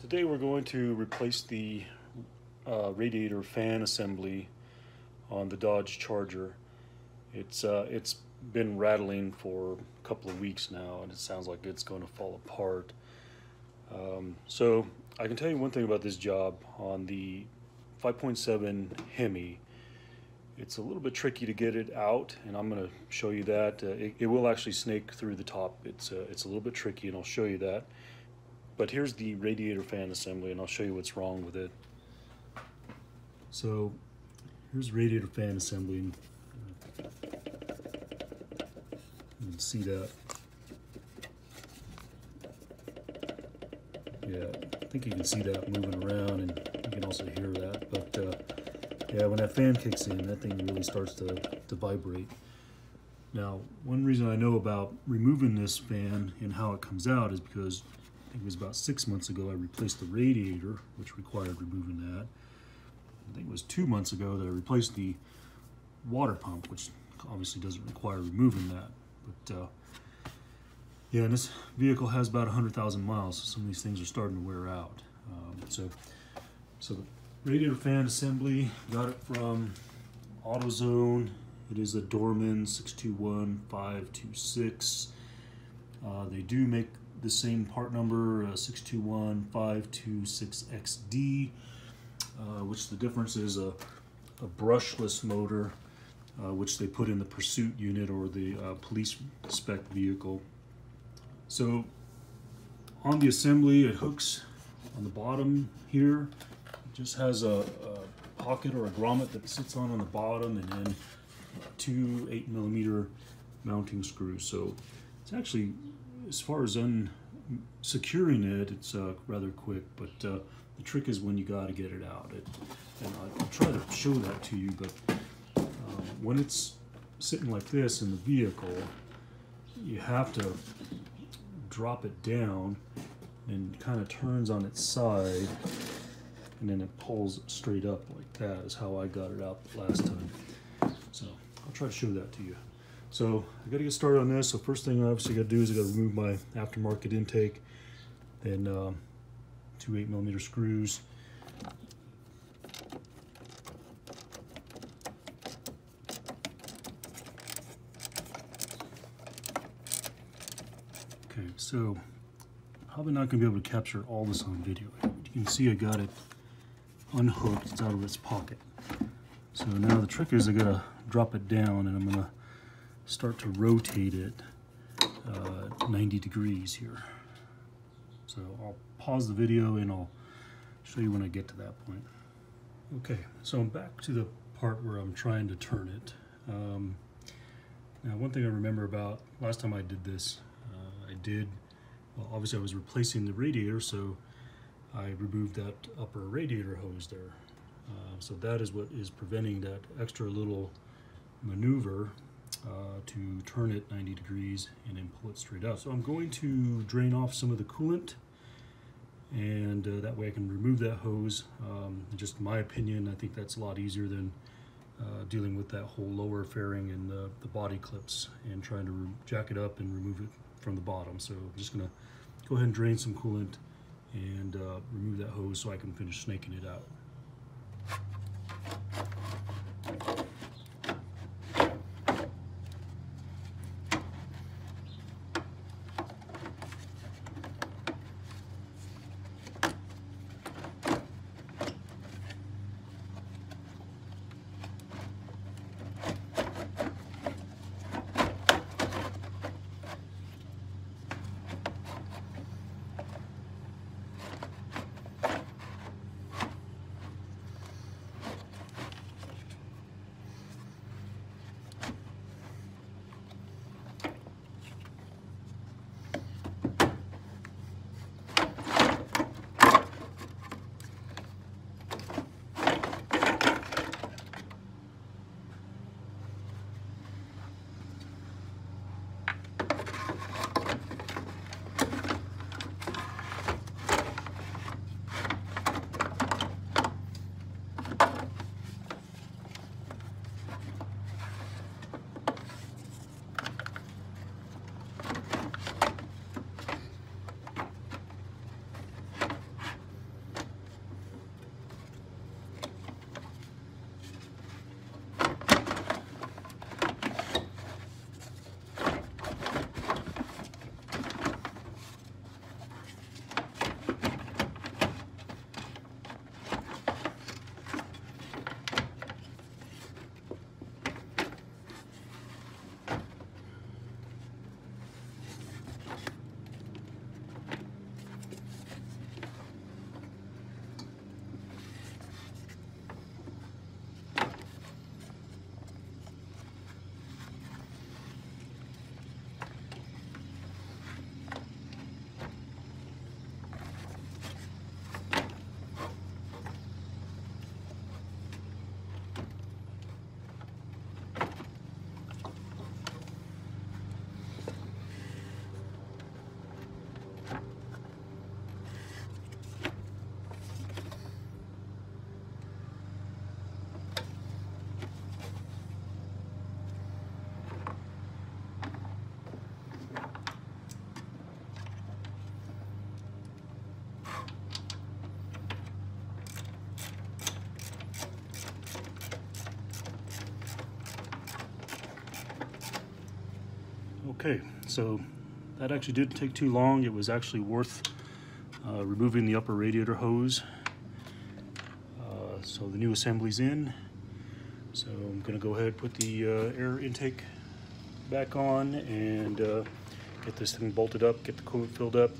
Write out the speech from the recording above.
Today we're going to replace the uh, radiator fan assembly on the Dodge Charger. It's uh, it's been rattling for a couple of weeks now and it sounds like it's going to fall apart. Um, so I can tell you one thing about this job on the 5.7 Hemi. It's a little bit tricky to get it out and I'm going to show you that. Uh, it, it, will actually snake through the top. It's, uh, it's a little bit tricky and I'll show you that. But here's the radiator fan assembly and I'll show you what's wrong with it. So here's radiator fan assembly. You can see that. Yeah, I think you can see that moving around and you can also hear that. But uh, yeah, when that fan kicks in, that thing really starts to, to vibrate. Now, one reason I know about removing this fan and how it comes out is because it was about six months ago I replaced the radiator, which required removing that. I think it was two months ago that I replaced the water pump, which obviously doesn't require removing that. But uh, yeah, and this vehicle has about 100,000 miles, so some of these things are starting to wear out. Um, so, so the radiator fan assembly, got it from AutoZone. It is a Dorman 621526. Uh, they do make the same part number, uh, 621526XD, uh, which the difference is a, a brushless motor, uh, which they put in the pursuit unit or the uh, police spec vehicle. So on the assembly, it hooks on the bottom here. It just has a, a pocket or a grommet that sits on on the bottom and then two eight millimeter mounting screws. So it's actually as far as unsecuring it, it's uh, rather quick, but uh, the trick is when you got to get it out. It, and I'll, try to show that to you, but um, when it's sitting like this in the vehicle, you have to drop it down and kind of turns on its side and then it pulls straight up like that is how I got it out last time. So I'll try to show that to you. So I got to get started on this. So first thing I obviously got to do is I got to remove my aftermarket intake, then um, two eight millimeter screws. Okay, so probably not going to be able to capture all this on video. You can see I got it unhooked. It's out of its pocket. So now the trick is I got to drop it down and I'm to start to rotate it uh, 90 degrees here. So I'll pause the video and I'll show you when I get to that point. Okay, so I'm back to the part where I'm trying to turn it. Um, now one thing I remember about last time I did this, uh, I did, well obviously I was replacing the radiator so I removed that upper radiator hose there. Uh, so that is what is preventing that extra little maneuver uh, to turn it 90 degrees and then pull it straight up. So I'm going to drain off some of the coolant and uh, that way I can remove that hose. Um, just my opinion, I think that's a lot easier than uh, dealing with that whole lower fairing and the, the body clips and trying to jack it up and remove it from the bottom. So I'm just gonna go ahead and drain some coolant and uh, remove that hose so I can finish snaking it out. Okay, so that actually didn't take too long. It was actually worth uh, removing the upper radiator hose. Uh, so the new assembly's in. So I'm gonna go ahead put the uh, air intake back on and uh, get this thing bolted up, get the coolant filled up,